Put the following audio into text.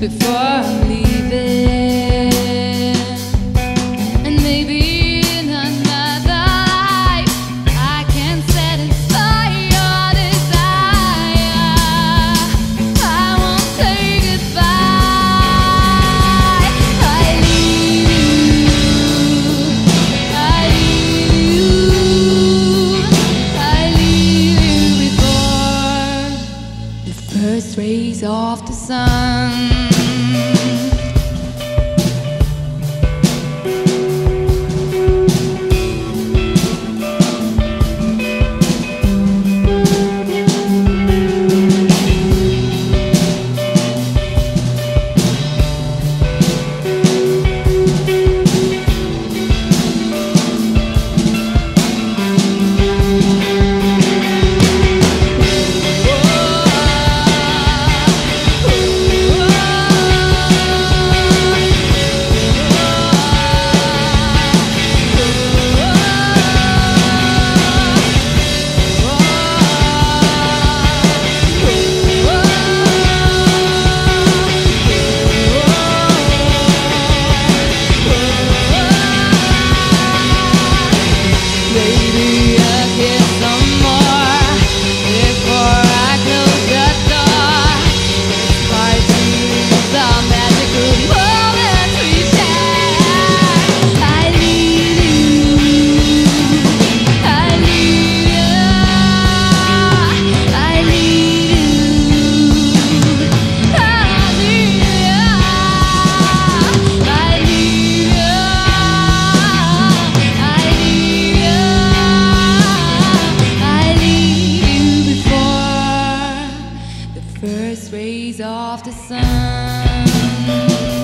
before I'm leaving. first rays of the sun.